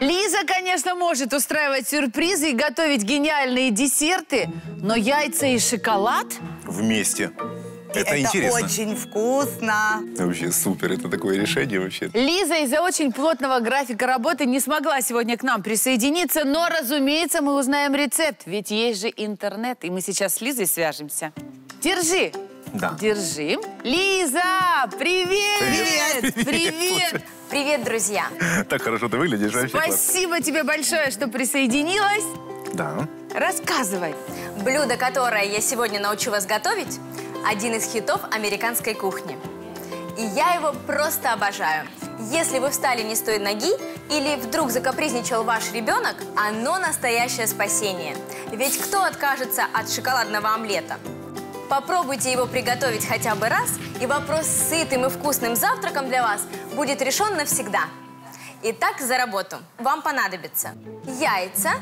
Лиза, конечно, может устраивать сюрпризы и готовить гениальные десерты, но яйца и шоколад? Вместе. Это, интересно. очень вкусно. Вообще супер, это такое решение вообще. Лиза из-за очень плотного графика работы не смогла сегодня к нам присоединиться, но, разумеется, мы узнаем рецепт, ведь есть же интернет, и мы сейчас с Лизой свяжемся. Держи. Да. Держи. Лиза, привет! Привет. Привет! Привет, друзья! Так хорошо ты выглядишь вообще. класс. Спасибо тебе большое, что присоединилась. Да. Рассказывай. Блюдо, которое я сегодня научу вас готовить, один из хитов американской кухни. И я его просто обожаю. Если вы встали не с той ноги или вдруг закапризничал ваш ребенок, оно настоящее спасение. Ведь кто откажется от шоколадного омлета? Попробуйте его приготовить хотя бы раз, и вопрос с сытым и вкусным завтраком для вас будет решен навсегда. Итак, за работу. Вам понадобится яйца,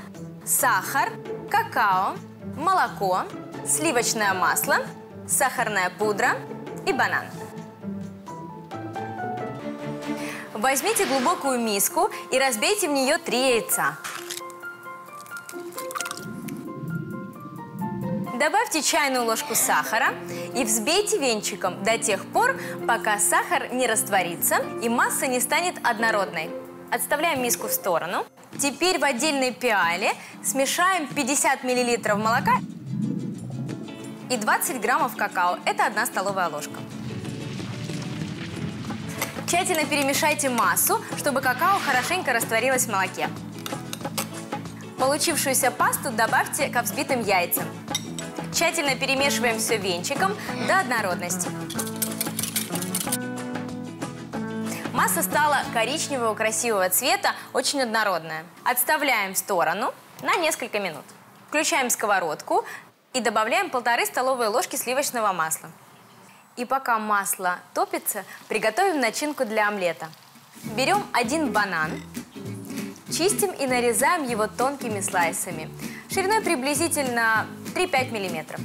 сахар, какао, молоко, сливочное масло, сахарная пудра и банан. Возьмите глубокую миску и разбейте в нее три яйца. Добавьте чайную ложку сахара и взбейте венчиком до тех пор, пока сахар не растворится и масса не станет однородной. Отставляем миску в сторону. Теперь в отдельной пиале смешаем 50 мл молока и 20 граммов какао. Это одна столовая ложка. Тщательно перемешайте массу, чтобы какао хорошенько растворилось в молоке. Получившуюся пасту добавьте к взбитым яйцам. Тщательно перемешиваем все венчиком до однородности. Масса стала коричневого красивого цвета, очень однородная. Отставляем в сторону на несколько минут. Включаем сковородку и добавляем полторы столовые ложки сливочного масла. И пока масло топится, приготовим начинку для омлета. Берем один банан, чистим и нарезаем его тонкими слайсами, шириной приблизительно 3-5 миллиметров.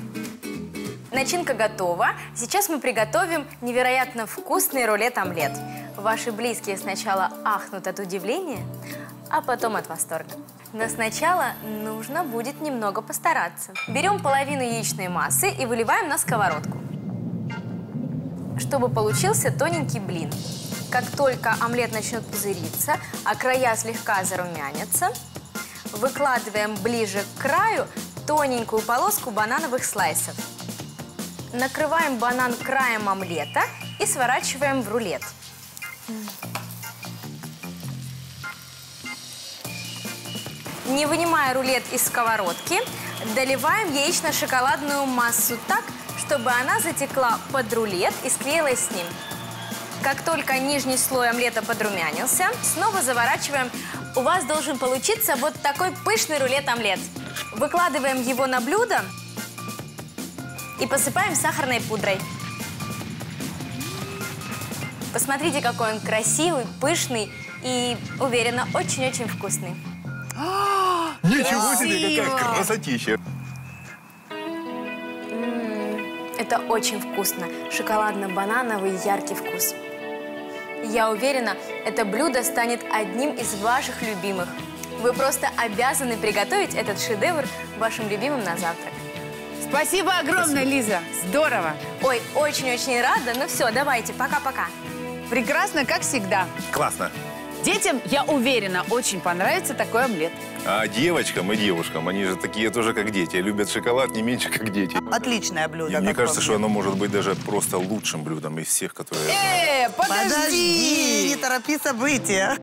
Начинка готова. Сейчас мы приготовим невероятно вкусный рулет-омлет. Ваши близкие сначала ахнут от удивления, а потом от восторга. Но сначала нужно будет немного постараться. Берем половину яичной массы и выливаем на сковородку, чтобы получился тоненький блин. Как только омлет начнет пузыриться, а края слегка зарумянятся, выкладываем ближе к краю тоненькую полоску банановых слайсов. Накрываем банан краем омлета и сворачиваем в рулет. Не вынимая рулет из сковородки, доливаем яично-шоколадную массу так, чтобы она затекла под рулет и склеилась с ним. Как только нижний слой омлета подрумянился, снова заворачиваем. У вас должен получиться вот такой пышный рулет-омлет. Выкладываем его на блюдо и посыпаем сахарной пудрой. Посмотрите, какой он красивый, пышный и, уверена, очень-очень вкусный. Ничего себе, какая красотища. Это очень вкусно. Шоколадно-банановый яркий вкус. Я уверена, это блюдо станет одним из ваших любимых. Вы просто обязаны приготовить этот шедевр вашим любимым на завтрак. Спасибо огромное, Лиза. Здорово. Ой, очень-очень рада. Ну все, давайте, пока-пока. Прекрасно, как всегда. Классно. Детям, я уверена, очень понравится такой омлет. А девочкам и девушкам, они же такие тоже как дети. Любят шоколад не меньше, как дети. Отличное блюдо. И мне кажется, что оно может быть даже просто лучшим блюдом из всех, которые. Э, подожди! Подожди, не торопи события.